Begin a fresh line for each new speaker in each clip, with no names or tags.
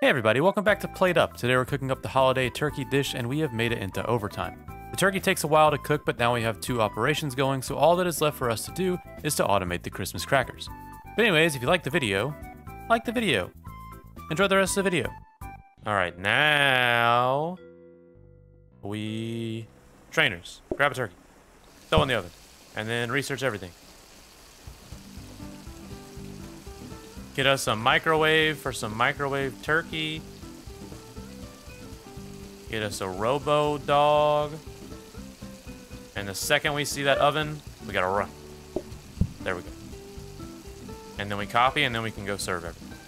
Hey everybody, welcome back to Plate Up. Today we're cooking up the holiday turkey dish and we have made it into overtime. The turkey takes a while to cook, but now we have two operations going, so all that is left for us to do is to automate the Christmas crackers. But anyways, if you like the video, like the video. Enjoy the rest of the video. Alright, now... We... Trainers. Grab a turkey. Throw in the oven. And then research everything. Get us a microwave for some microwave turkey. Get us a robo dog. And the second we see that oven, we gotta run. There we go. And then we copy, and then we can go serve everything.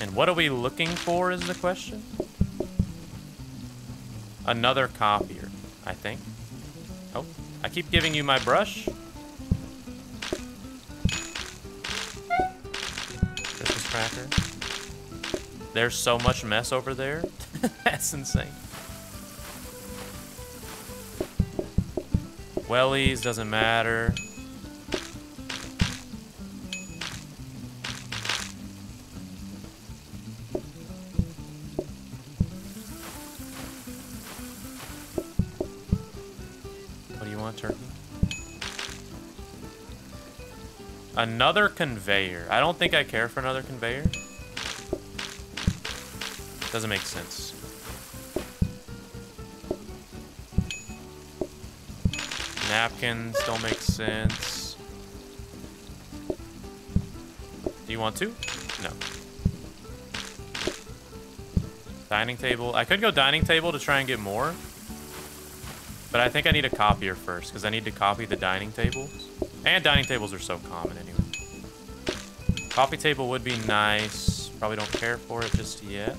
And what are we looking for is the question? Another copier, I think. Oh, I keep giving you my brush. Christmas cracker. There's so much mess over there. That's insane. Wellies doesn't matter. Another conveyor. I don't think I care for another conveyor. Doesn't make sense. Napkins don't make sense. Do you want to? No. Dining table. I could go dining table to try and get more. But I think I need a copier first, because I need to copy the dining tables. And dining tables are so common anyway. Coffee table would be nice. Probably don't care for it just yet.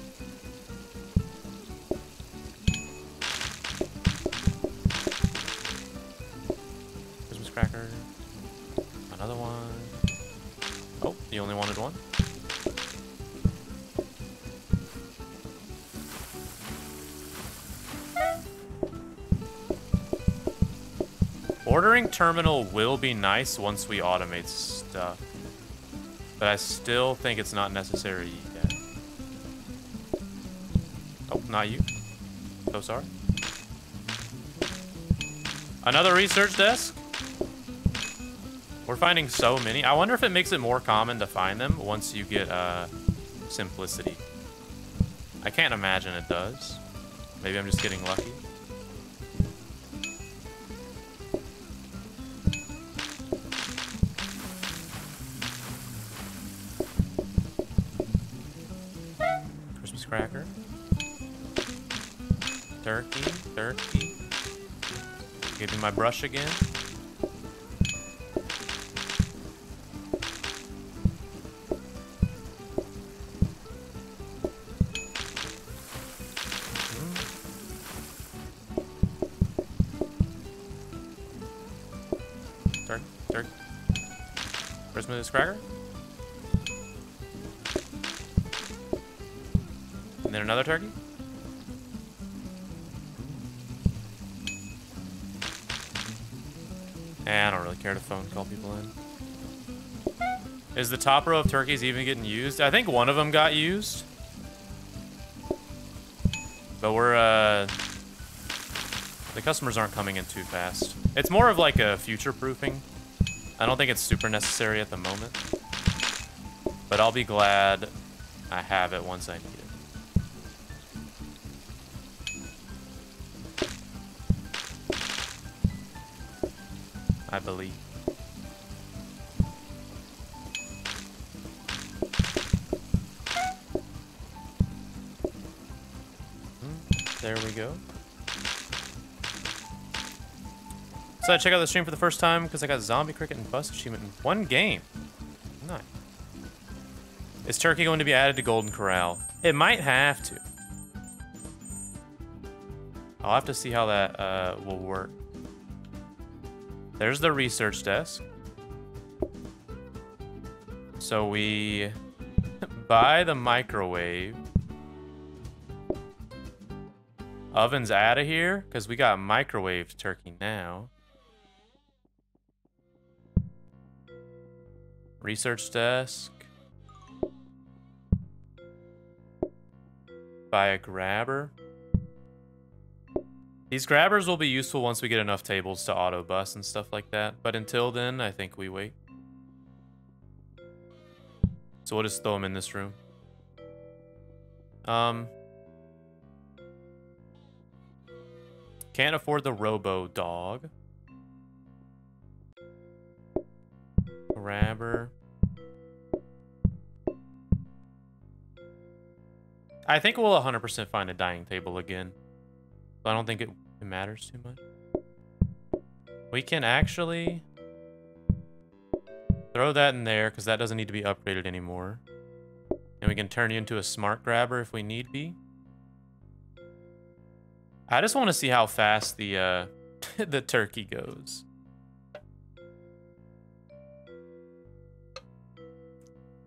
Terminal will be nice once we automate stuff. But I still think it's not necessary yet. Oh, not you. So sorry. Another research desk? We're finding so many. I wonder if it makes it more common to find them once you get uh, simplicity. I can't imagine it does. Maybe I'm just getting lucky. Brush again. Turkey, turkey. Christmas cracker. And then another turkey. Care to phone call people in. Is the top row of turkeys even getting used? I think one of them got used. But we're, uh... The customers aren't coming in too fast. It's more of like a future-proofing. I don't think it's super necessary at the moment. But I'll be glad I have it once I need it. Hmm, There we go. So I check out the stream for the first time because I got Zombie Cricket and Bus achievement in one game. Nice. Is Turkey going to be added to Golden Corral? It might have to. I'll have to see how that uh, will work. There's the research desk. So we buy the microwave. Oven's out of here because we got microwaved turkey now. Research desk. Buy a grabber. These grabbers will be useful once we get enough tables to auto bus and stuff like that. But until then, I think we wait. So we'll just throw them in this room. Um, can't afford the Robo Dog. Grabber. I think we'll 100% find a dining table again. I don't think it, it matters too much. We can actually throw that in there because that doesn't need to be upgraded anymore. And we can turn you into a smart grabber if we need be. I just want to see how fast the uh, the turkey goes.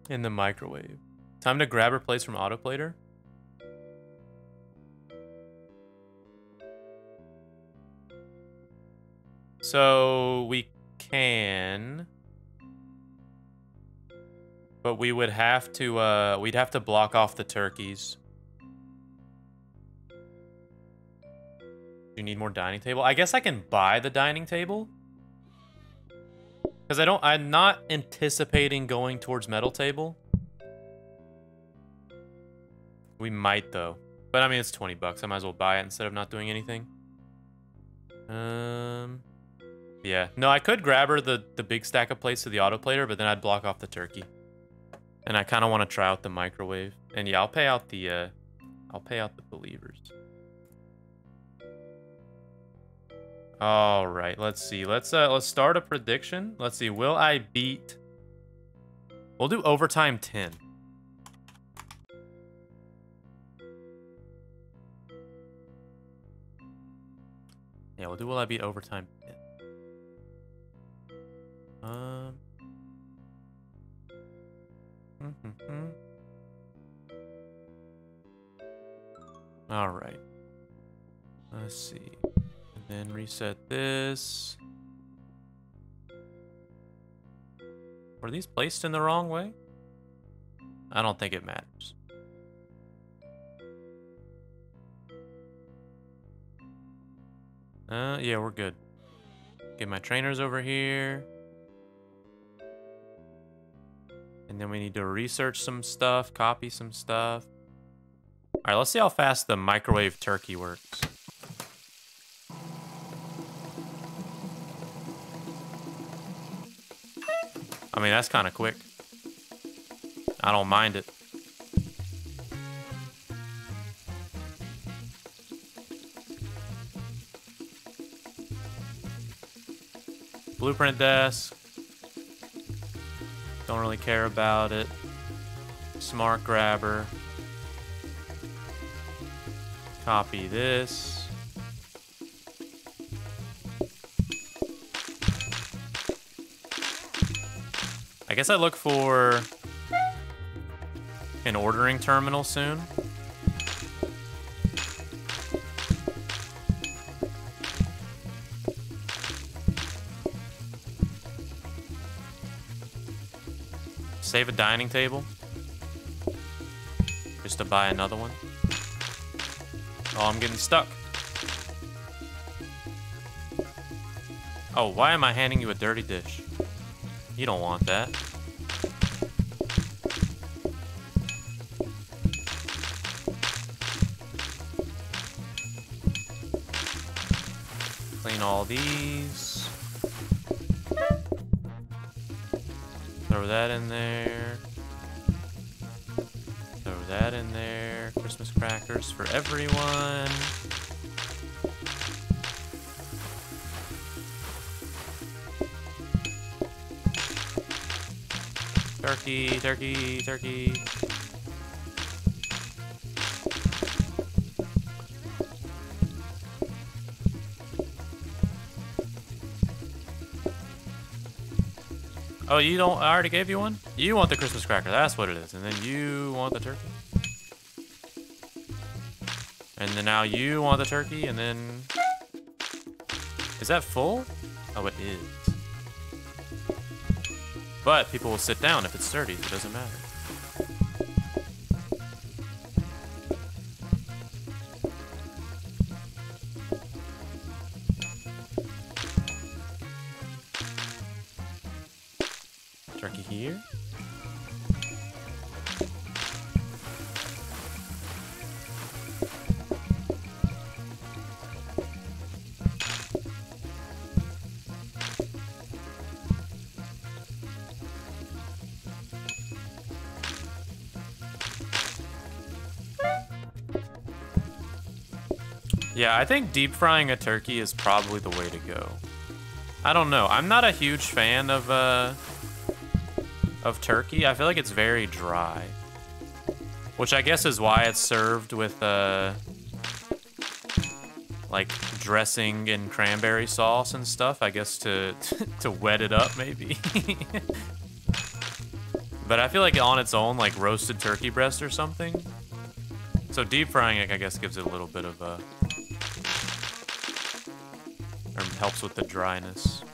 In the microwave. Time to grab her place from autoplater. So we can but we would have to, uh, we'd have to block off the turkeys. You need more dining table? I guess I can buy the dining table. Because I don't, I'm not anticipating going towards metal table. We might though. But I mean, it's 20 bucks. I might as well buy it instead of not doing anything. Um, yeah. No, I could grab her the, the big stack of plates to the autoplater, but then I'd block off the turkey. And I kind of want to try out the microwave. And yeah, I'll pay out the, uh, I'll pay out the believers. All right, let's see. Let's uh, let's start a prediction. Let's see. Will I beat? We'll do overtime ten. Yeah, we'll do. Will I beat overtime? Um. Mm-hmm. All right. Let's see. And then reset this. Were these placed in the wrong way? I don't think it matters. Uh, yeah, we're good. Get my trainers over here. And then we need to research some stuff, copy some stuff. All right, let's see how fast the microwave turkey works. I mean, that's kind of quick. I don't mind it. Blueprint desk. Don't really care about it. Smart grabber. Copy this. I guess I look for an ordering terminal soon. Save a dining table? Just to buy another one? Oh, I'm getting stuck. Oh, why am I handing you a dirty dish? You don't want that. Clean all these. Throw that in there. Throw that in there. Christmas crackers for everyone. Turkey, turkey, turkey. Oh, you don't? I already gave you one? You want the Christmas cracker. That's what it is. And then you want the turkey. And then now you want the turkey, and then... Is that full? Oh, it is. But people will sit down if it's sturdy, so it doesn't matter. I think deep frying a turkey is probably the way to go. I don't know. I'm not a huge fan of uh of turkey. I feel like it's very dry. Which I guess is why it's served with uh like dressing and cranberry sauce and stuff, I guess to to wet it up maybe. but I feel like on its own like roasted turkey breast or something. So deep frying it I guess gives it a little bit of a helps with the dryness.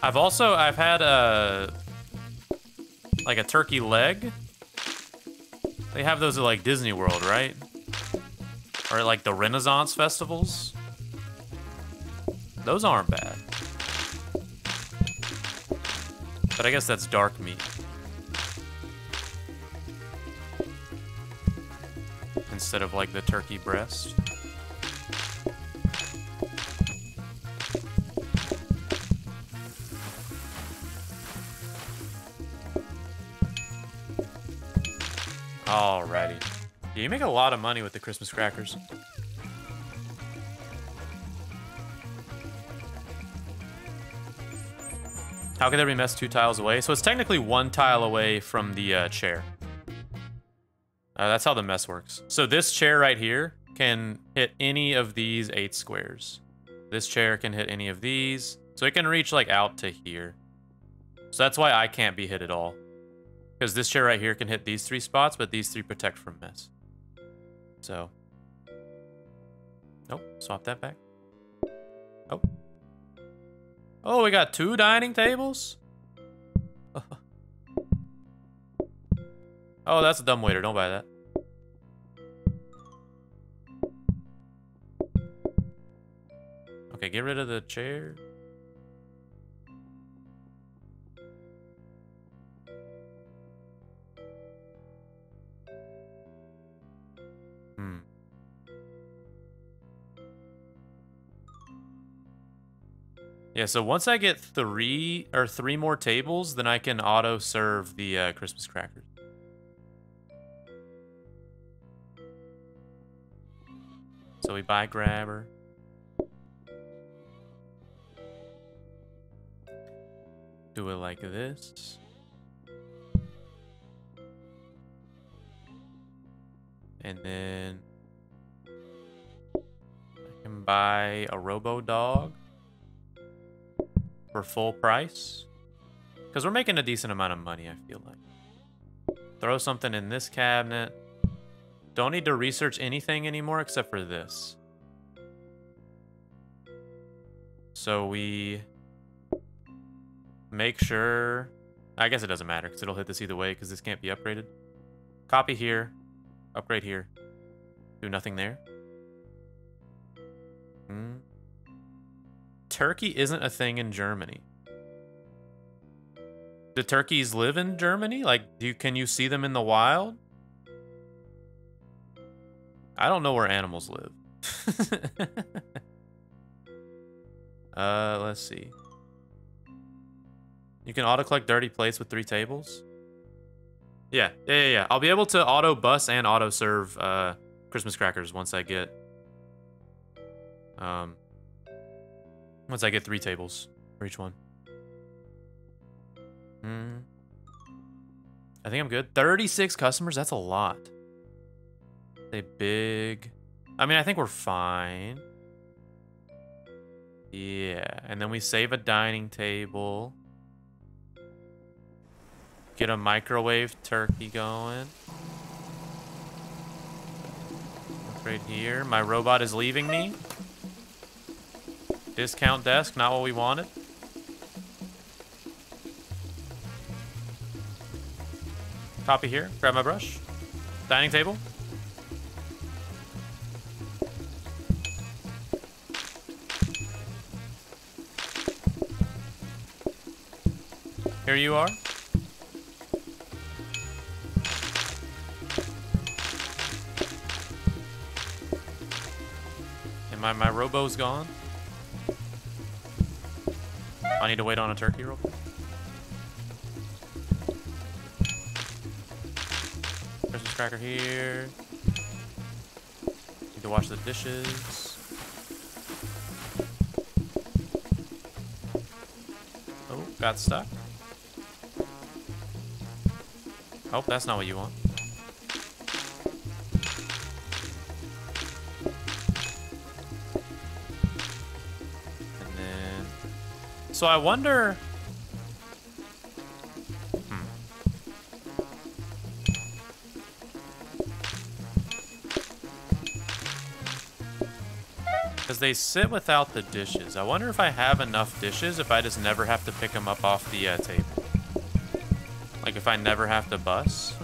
I've also I've had a like a turkey leg. They have those at like Disney World, right? Or like the Renaissance festivals. Those aren't bad. But I guess that's dark meat. Instead of like the turkey breast. Alrighty. Yeah, you make a lot of money with the Christmas crackers. How could there be mess two tiles away? So it's technically one tile away from the uh, chair. Uh, that's how the mess works. So this chair right here can hit any of these eight squares. This chair can hit any of these. So it can reach like out to here. So that's why I can't be hit at all. Because this chair right here can hit these three spots, but these three protect from mess. So. Nope, swap that back. Oh. Oh, we got two dining tables? Oh, that's a dumb waiter. Don't buy that. Okay, get rid of the chair. Hmm. Yeah, so once I get three or three more tables, then I can auto serve the uh, Christmas crackers. So we buy grabber. Do it like this. And then I can buy a robo dog for full price. Because we're making a decent amount of money, I feel like. Throw something in this cabinet. Don't need to research anything anymore except for this. So we make sure... I guess it doesn't matter because it'll hit this either way because this can't be upgraded. Copy here. Upgrade here. Do nothing there. Hmm. Turkey isn't a thing in Germany. Do turkeys live in Germany? Like, do you, can you see them in the wild? I don't know where animals live. uh, let's see. You can auto-collect dirty plates with three tables? Yeah, yeah, yeah, yeah. I'll be able to auto-bus and auto-serve uh, Christmas crackers once I get... Um, once I get three tables for each one. Hmm. I think I'm good. 36 customers? That's a lot. They big. I mean, I think we're fine. Yeah, and then we save a dining table. Get a microwave turkey going. Right here. My robot is leaving me. Discount desk, not what we wanted. Copy here. Grab my brush. Dining table. Here you are. And my, my robo's gone. I need to wait on a turkey real quick. Christmas cracker here. Need to wash the dishes. Oh, got stuck. Oh, that's not what you want. And then... So I wonder... Hmm. Because they sit without the dishes. I wonder if I have enough dishes if I just never have to pick them up off the uh, table. If I never have to bus?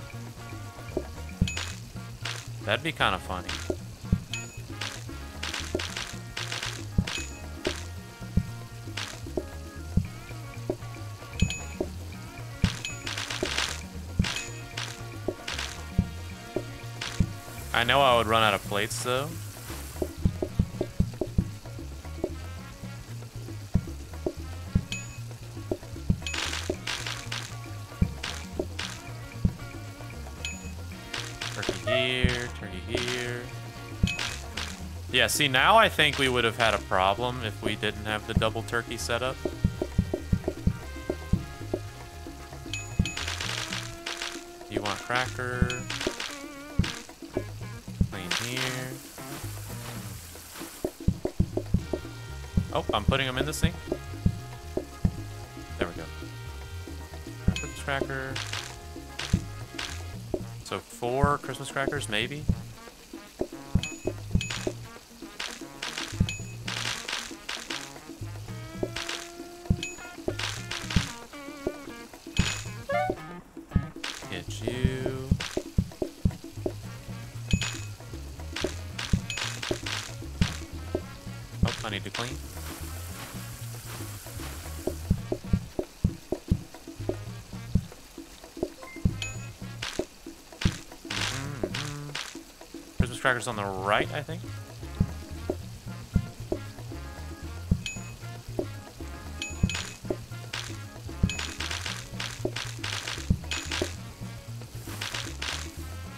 That'd be kind of funny. I know I would run out of plates though. Yeah, see, now I think we would have had a problem if we didn't have the double turkey setup. Do you want cracker? Clean here. Oh, I'm putting them in the sink. There we go. Christmas cracker. So four Christmas crackers, maybe? I need to clean. Mhm. Christmas crackers on the right, I think.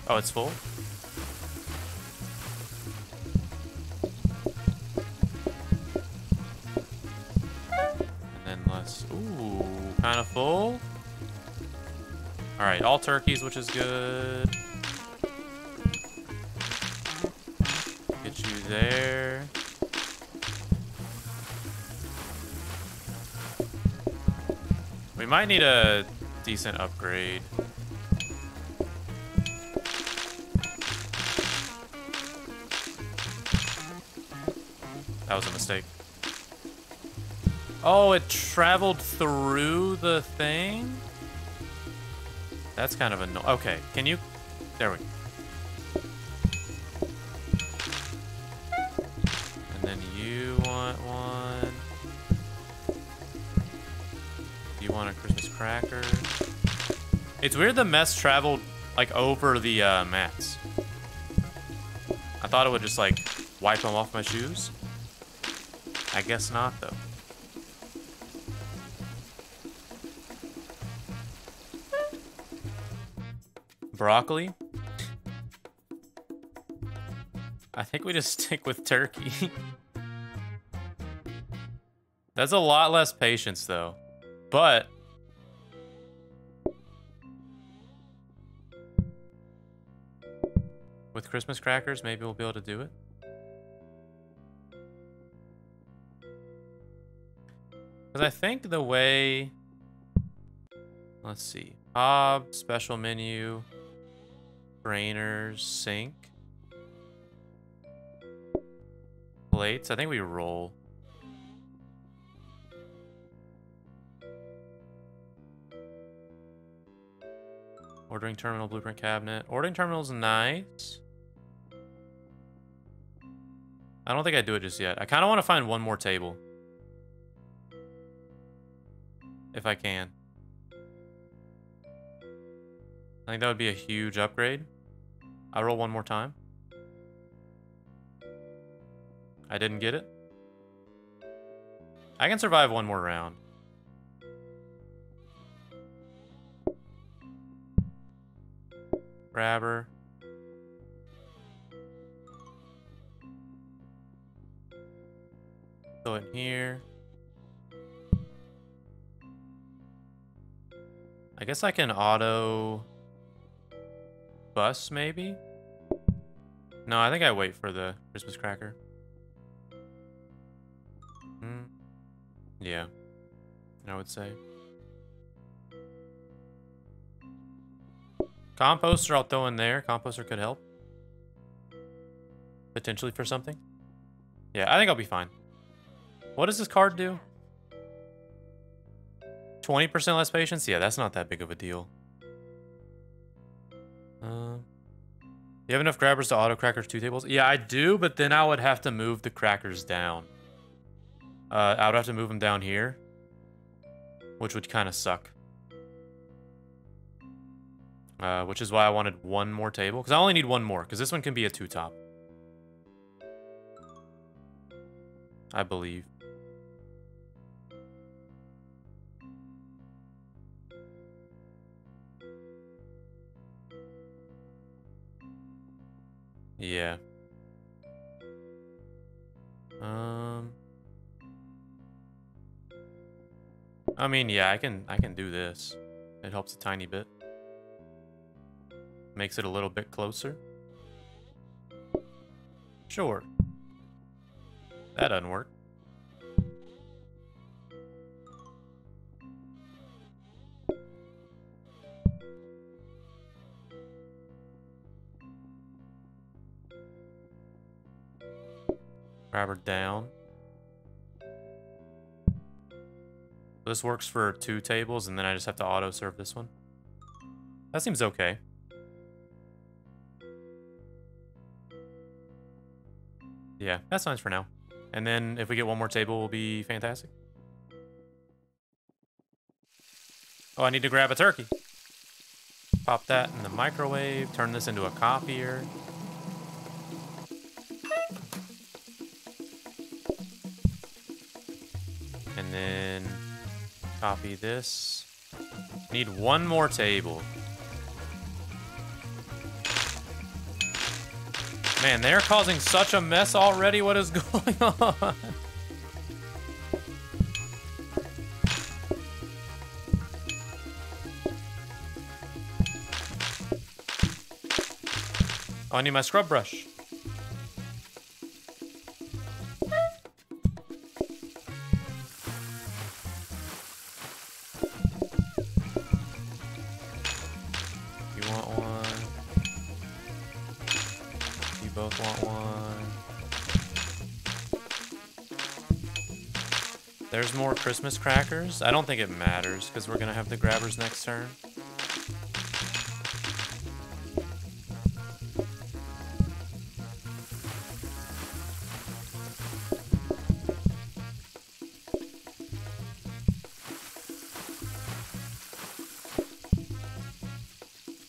Oh, it's full? Turkeys, which is good. Get you there. We might need a decent upgrade. That was a mistake. Oh, it traveled through the thing? That's kind of annoying. Okay, can you... There we go. And then you want one. You want a Christmas cracker. It's weird the mess traveled, like, over the uh, mats. I thought it would just, like, wipe them off my shoes. I guess not, though. Broccoli? I think we just stick with turkey. That's a lot less patience, though. But... With Christmas crackers, maybe we'll be able to do it. Because I think the way... Let's see. Hob, special menu, Trainers, sink. plates. I think we roll. Ordering terminal, blueprint cabinet. Ordering terminal's nice. I don't think I do it just yet. I kind of want to find one more table. If I can. I think that would be a huge upgrade. I roll one more time. I didn't get it. I can survive one more round. Grabber. Go in here. I guess I can auto bus, maybe? No, I think I wait for the Christmas cracker. Hmm. Yeah. I would say. Composter I'll throw in there. Composter could help. Potentially for something. Yeah, I think I'll be fine. What does this card do? 20% less patience? Yeah, that's not that big of a deal. You have enough grabbers to auto crackers two tables? Yeah, I do, but then I would have to move the crackers down. Uh, I would have to move them down here, which would kind of suck. Uh, which is why I wanted one more table. Because I only need one more, because this one can be a two-top. I believe. Yeah. Um... I mean, yeah, I can I can do this. It helps a tiny bit. Makes it a little bit closer. Sure. That doesn't work. Grab her down. This works for two tables, and then I just have to auto-serve this one. That seems okay. Yeah, that's nice for now. And then if we get one more table, we'll be fantastic. Oh, I need to grab a turkey. Pop that in the microwave, turn this into a copier. Copy this. Need one more table. Man, they're causing such a mess already. What is going on? Oh, I need my scrub brush. There's more Christmas crackers. I don't think it matters because we're gonna have the grabbers next turn.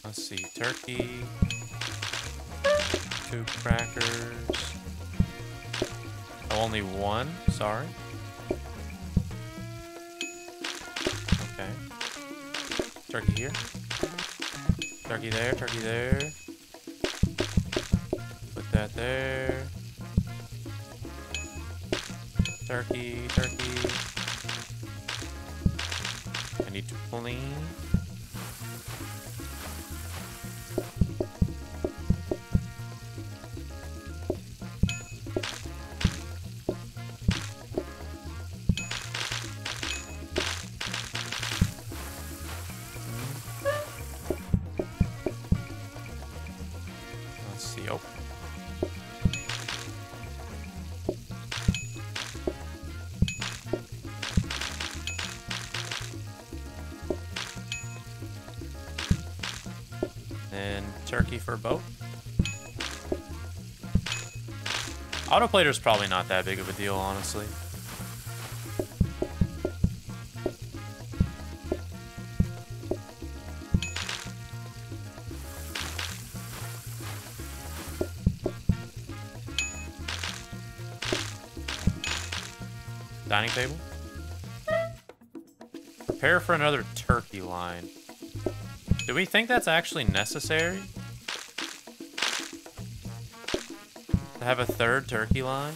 Let's see, turkey, two crackers. Oh, only one, sorry. Turkey here. Turkey there, turkey there. Put that there. Turkey, turkey. I need to clean. Autoplater's probably not that big of a deal, honestly. Dining table? Prepare for another turkey line. Do we think that's actually necessary? Have a third turkey line?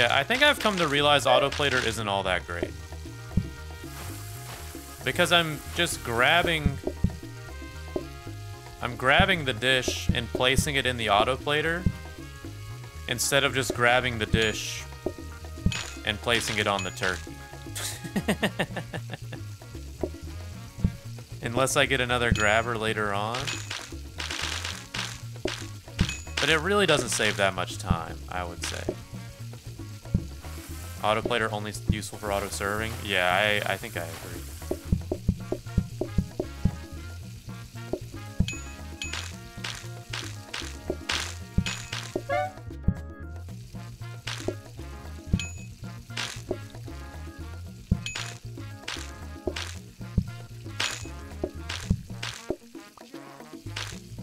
Yeah, I think I've come to realize autoplater isn't all that great. Because I'm just grabbing... I'm grabbing the dish and placing it in the autoplater instead of just grabbing the dish and placing it on the turkey. Unless I get another grabber later on. But it really doesn't save that much time, I would say. Autoplater only useful for auto-serving? Yeah, I, I think I agree.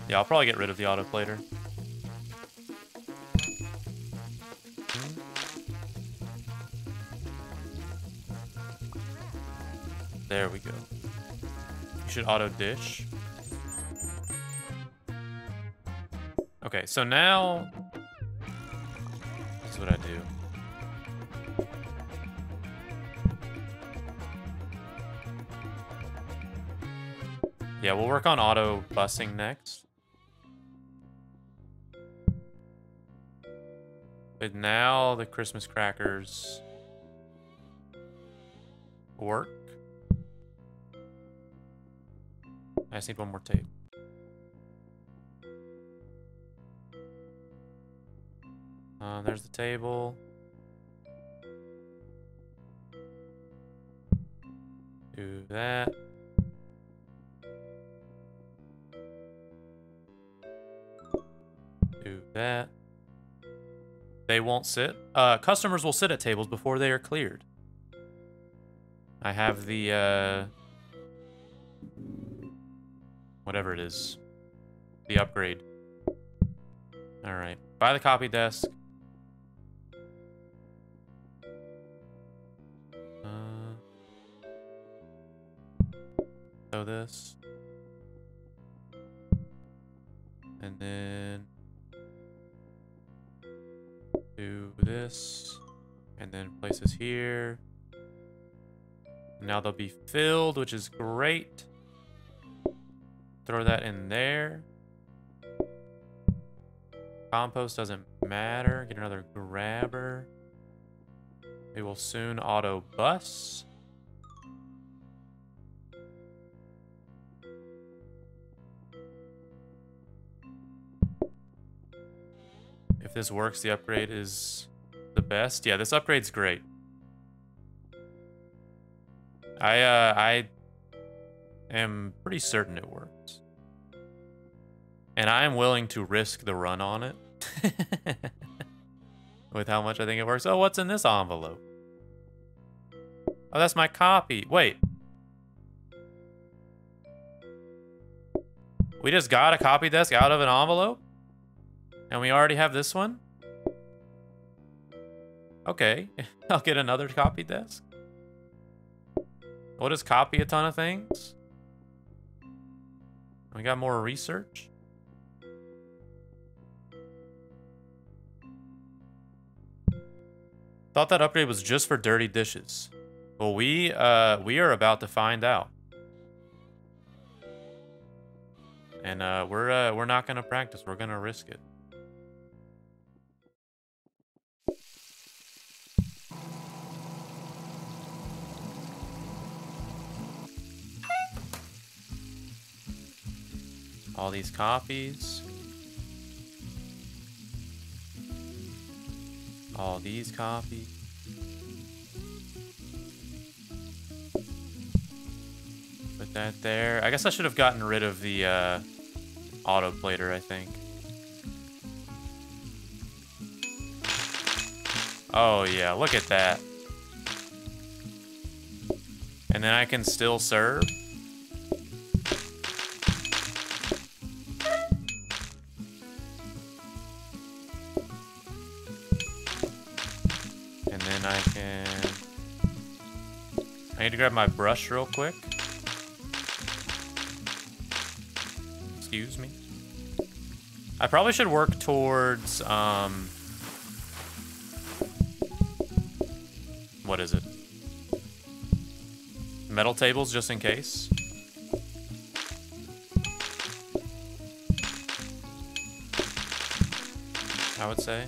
Yeah, I'll probably get rid of the autoplater. There we go. You should auto dish. Okay, so now... This is what I do. Yeah, we'll work on auto busing next. But now the Christmas crackers work. I just need one more tape. Uh, there's the table. Do that. Do that. They won't sit. Uh, customers will sit at tables before they are cleared. I have the, uh, whatever it is, the upgrade. All right, buy the copy desk. Uh, this. And then do this, and then places here. Now they'll be filled, which is great. Throw that in there. Compost doesn't matter. Get another grabber. It will soon auto bus. If this works, the upgrade is the best. Yeah, this upgrade's great. I uh, I am pretty certain it works. And I am willing to risk the run on it. With how much I think it works. Oh, what's in this envelope? Oh, that's my copy. Wait. We just got a copy desk out of an envelope? And we already have this one? Okay, I'll get another copy desk. We'll just copy a ton of things. We got more research. Thought that upgrade was just for dirty dishes. Well, we, uh, we are about to find out. And uh, we're, uh, we're not going to practice. We're going to risk it. All these copies. All these coffee. Put that there. I guess I should have gotten rid of the uh, auto plater, I think. Oh yeah, look at that. And then I can still serve. Grab my brush real quick. Excuse me. I probably should work towards, um... What is it? Metal tables, just in case. I would say.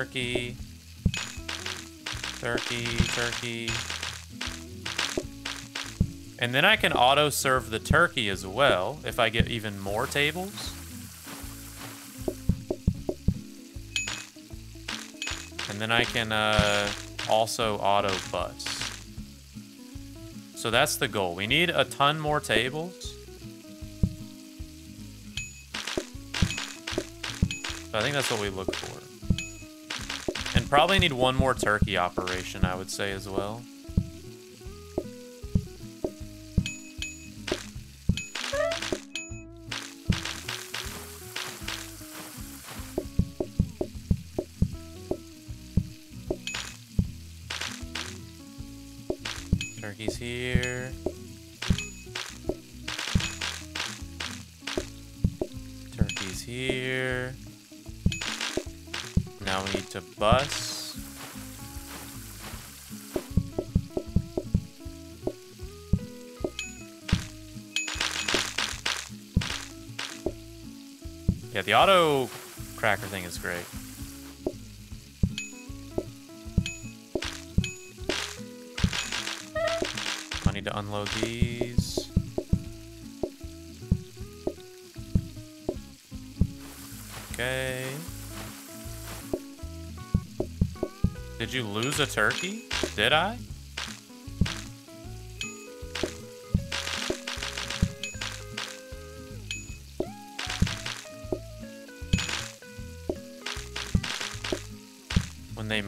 Turkey. Turkey, turkey. And then I can auto serve the turkey as well if I get even more tables. And then I can uh, also auto bus. So that's the goal. We need a ton more tables. So I think that's what we look for. Probably need one more turkey operation, I would say, as well. Cracker thing is great. I need to unload these. Okay. Did you lose a turkey? Did I?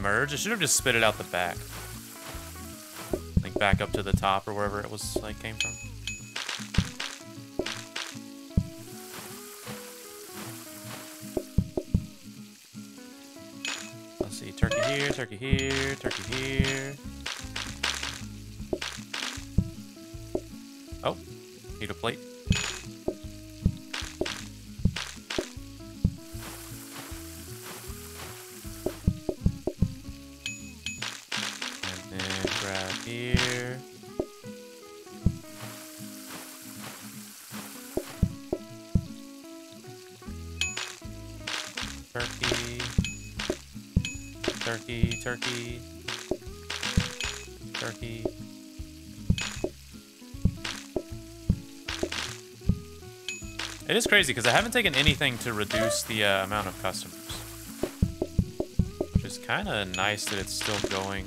Merge, I should have just spit it out the back. Like back up to the top or wherever it was like came from. Let's see, turkey here, turkey here, turkey here. Oh, need a plate. Turkey, turkey. It is crazy because I haven't taken anything to reduce the uh, amount of customers. Which is kind of nice that it's still going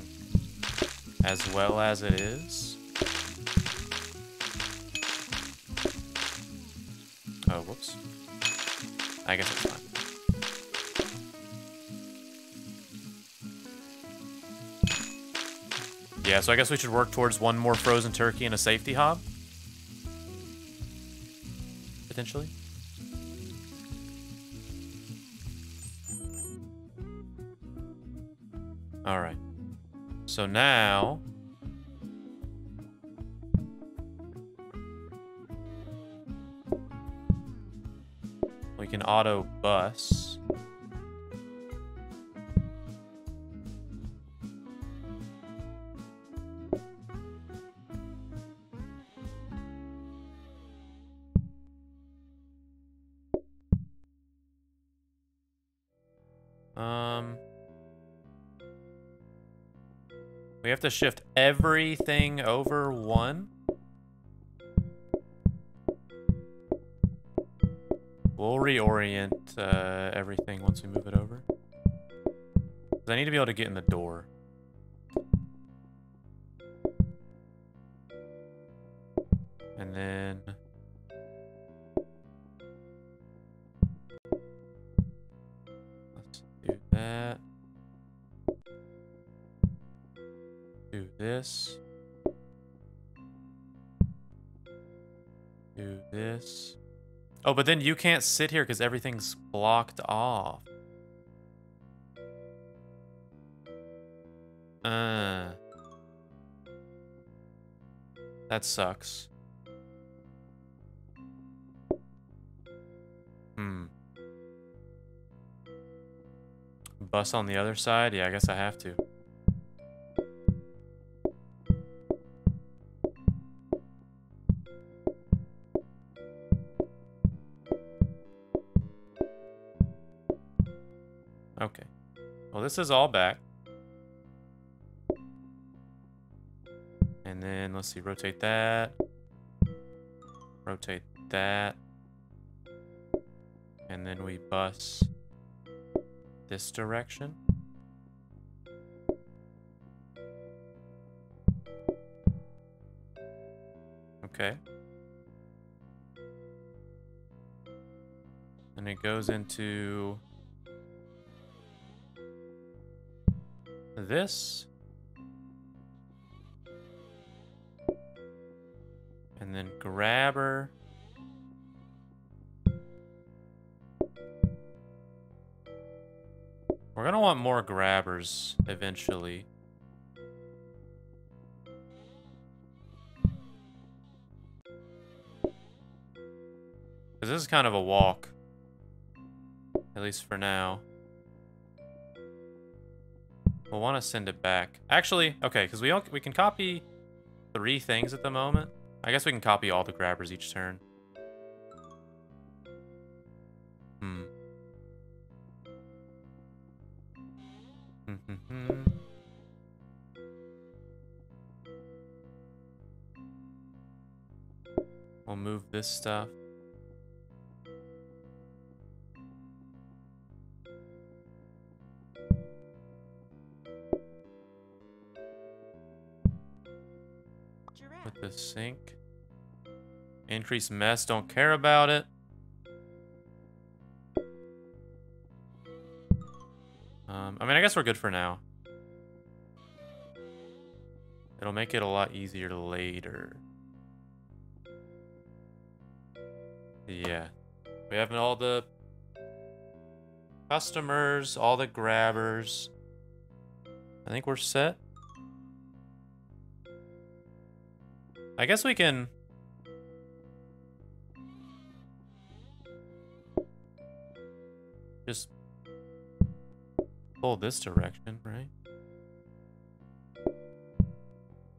as well as it is. Oh, whoops. I guess it's fine. Yeah, so I guess we should work towards one more frozen turkey and a safety hob. Potentially. All right. So now... We can auto bus. Um, we have to shift everything over one. We'll reorient uh, everything once we move it over. I need to be able to get in the door. Oh, but then you can't sit here because everything's blocked off. Uh. That sucks. Hmm. Bus on the other side? Yeah, I guess I have to. This is all back. And then, let's see, rotate that. Rotate that. And then we bus this direction. Okay. And it goes into this. And then grabber. We're gonna want more grabbers eventually. Because this is kind of a walk. At least for now. We'll want to send it back. Actually, okay, because we, we can copy three things at the moment. I guess we can copy all the grabbers each turn. Hmm. we'll move this stuff. Sink. Increase mess, don't care about it. Um, I mean, I guess we're good for now. It'll make it a lot easier later. Yeah. We have all the customers, all the grabbers. I think we're set. I guess we can... Just pull this direction, right?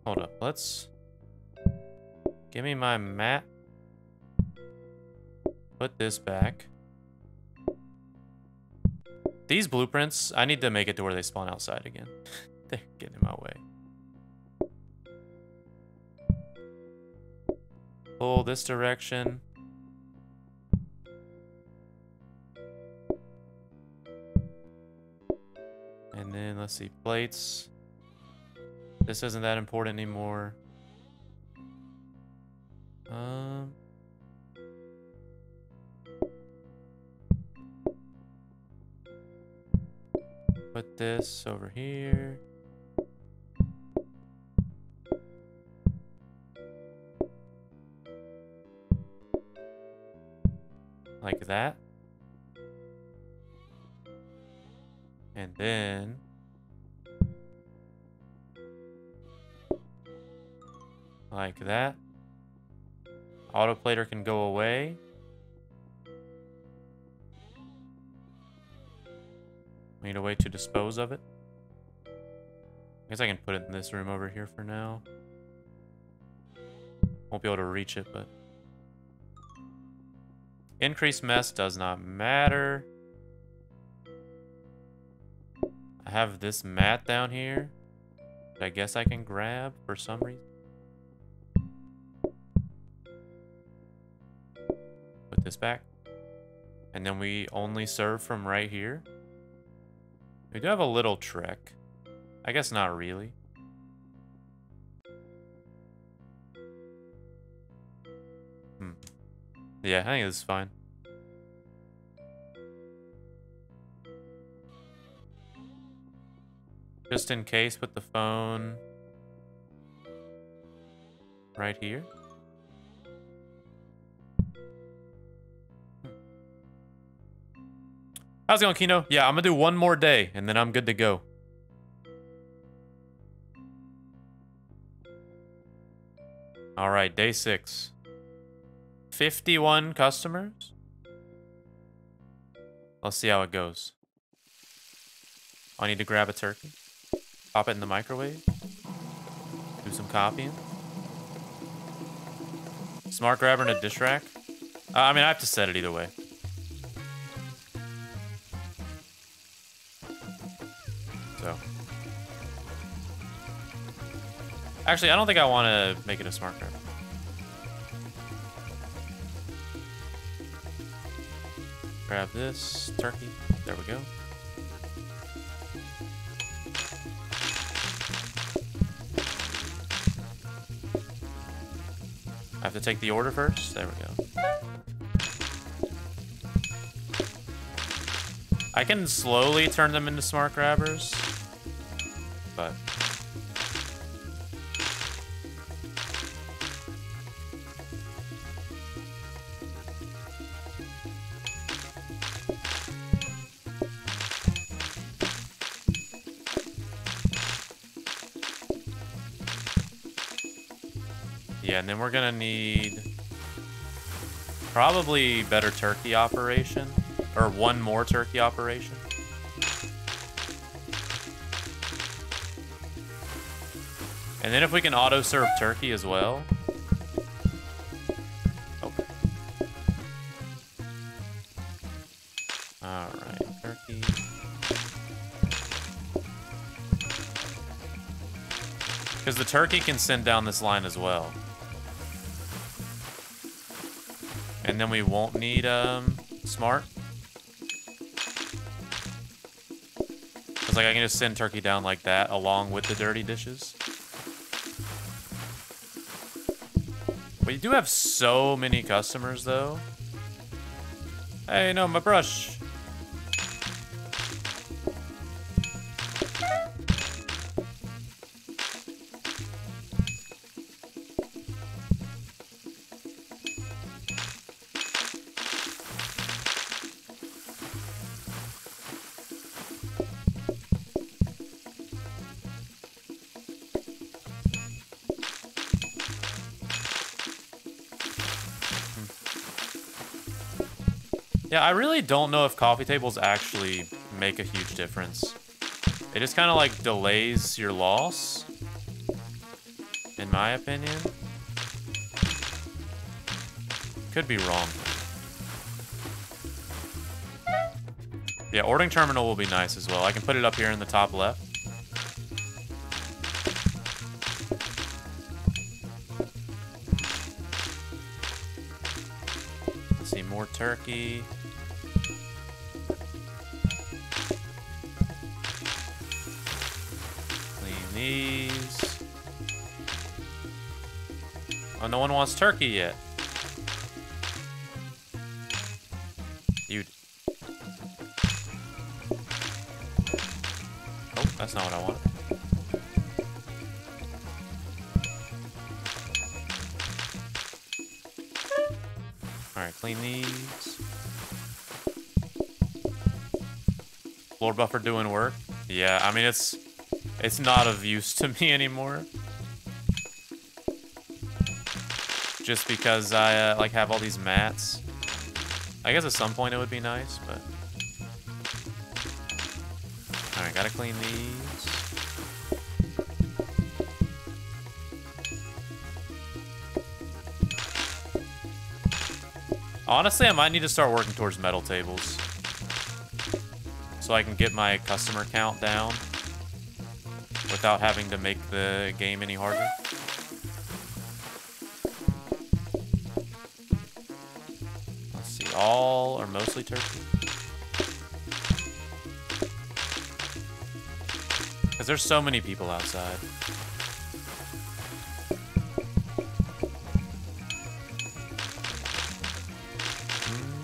Hold up, let's... Give me my mat. Put this back. These blueprints, I need to make it to where they spawn outside again. They're getting in my way. Pull this direction. And then let's see, plates. This isn't that important anymore. Um. Put this over here. Like that. And then... Like that. Autoplater can go away. Need a way to dispose of it. I guess I can put it in this room over here for now. Won't be able to reach it, but... Increased mess does not matter. I have this mat down here. I guess I can grab for some reason. Put this back. And then we only serve from right here. We do have a little trick. I guess not really. Yeah, I think this is fine. Just in case, put the phone right here. How's it going, Kino? Yeah, I'm gonna do one more day, and then I'm good to go. All right, day six. 51 customers. Let's see how it goes. I need to grab a turkey. Pop it in the microwave. Do some copying. Smart grabber and a dish rack. Uh, I mean, I have to set it either way. So. Actually, I don't think I want to make it a smart grabber. Grab this turkey. There we go. I have to take the order first. There we go. I can slowly turn them into smart grabbers, but and we're gonna need probably better turkey operation, or one more turkey operation. And then if we can auto serve turkey as well. Okay. All right, turkey. Because the turkey can send down this line as well. And then we won't need um smart. Cause like I can just send turkey down like that along with the dirty dishes. You do have so many customers though. Hey, no, my brush. I really don't know if coffee tables actually make a huge difference. It just kind of like delays your loss, in my opinion. Could be wrong. Yeah, ordering terminal will be nice as well. I can put it up here in the top left. Let's see, more turkey. No one wants turkey yet. You. Oh, that's not what I wanted. Alright, clean these. Floor buffer doing work. Yeah, I mean, it's it's not of use to me anymore. Just because I, uh, like, have all these mats. I guess at some point it would be nice, but... Alright, gotta clean these. Honestly, I might need to start working towards metal tables. So I can get my customer count down. without having to make the game any harder. All or mostly turkey? Because there's so many people outside. Hmm.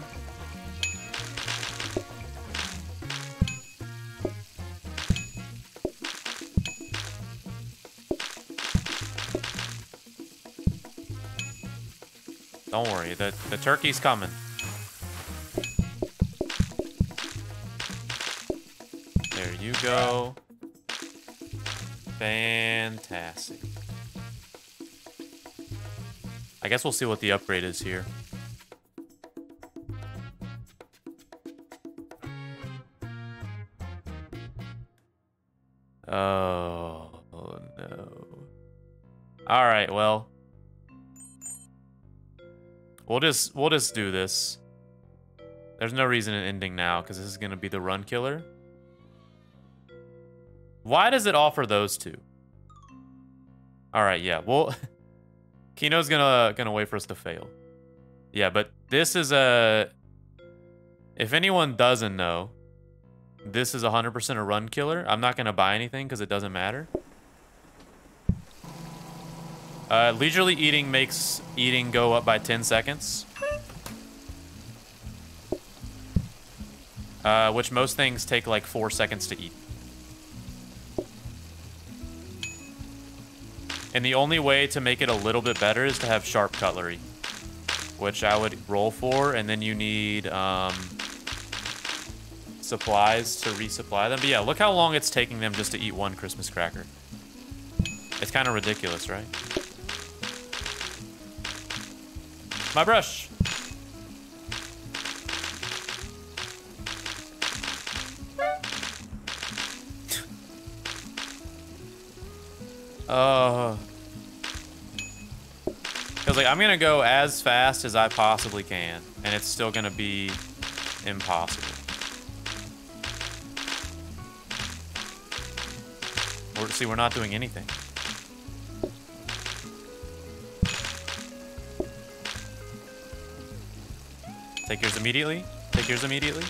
Don't worry, the, the turkey's coming. Go. Fantastic. I guess we'll see what the upgrade is here. Oh, oh no. All right, well. We'll just we'll just do this. There's no reason in ending now because this is gonna be the run killer. Why does it offer those two? All right, yeah. Well, Kino's gonna gonna wait for us to fail. Yeah, but this is a. If anyone doesn't know, this is 100% a run killer. I'm not gonna buy anything because it doesn't matter. Uh, leisurely eating makes eating go up by 10 seconds. Uh, which most things take like 4 seconds to eat. And the only way to make it a little bit better is to have sharp cutlery. Which I would roll for, and then you need um, supplies to resupply them. But yeah, look how long it's taking them just to eat one Christmas cracker. It's kind of ridiculous, right? My brush. Uh, oh. Because, like, I'm going to go as fast as I possibly can, and it's still going to be impossible. We're, see, we're not doing anything. Take yours immediately. Take yours immediately.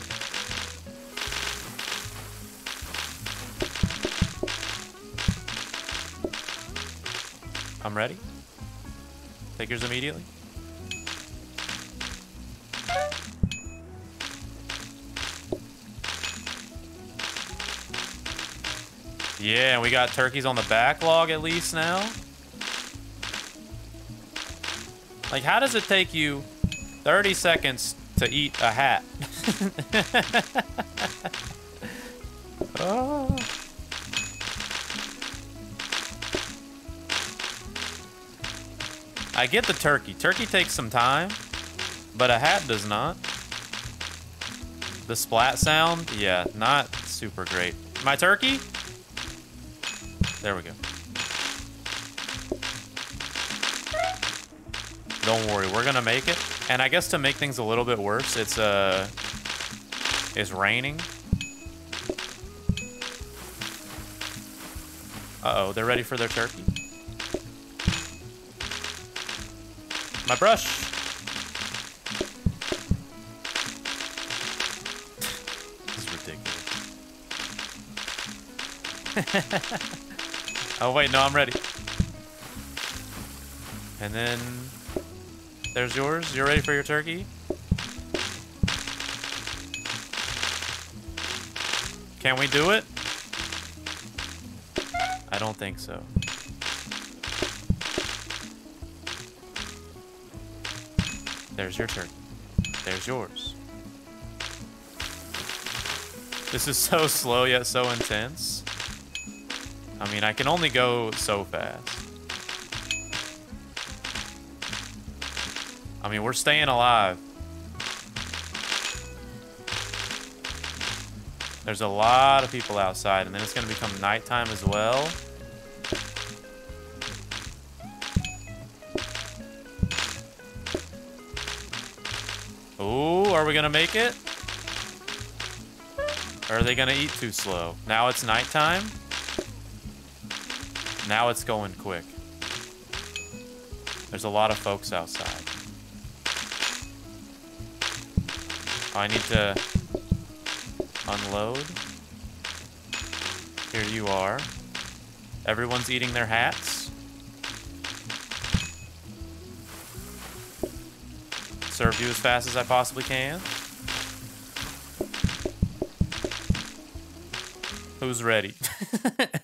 I'm ready. Take yours immediately. Yeah, we got turkeys on the backlog at least now. Like, how does it take you 30 seconds to eat a hat? oh. I get the turkey. Turkey takes some time, but a hat does not. The splat sound, yeah, not super great. My turkey? There we go. Don't worry, we're gonna make it. And I guess to make things a little bit worse, it's uh, it's raining. Uh oh, they're ready for their turkey. My brush. this is ridiculous. oh wait, no, I'm ready. And then there's yours. You're ready for your turkey? Can we do it? I don't think so. There's your turkey. There's yours. This is so slow yet so intense. I mean, I can only go so fast. I mean, we're staying alive. There's a lot of people outside, and then it's going to become nighttime as well. Are we gonna make it? Or are they gonna eat too slow? Now it's nighttime? Now it's going quick. There's a lot of folks outside. Oh, I need to unload. Here you are. Everyone's eating their hats. Serve you as fast as I possibly can. Who's ready?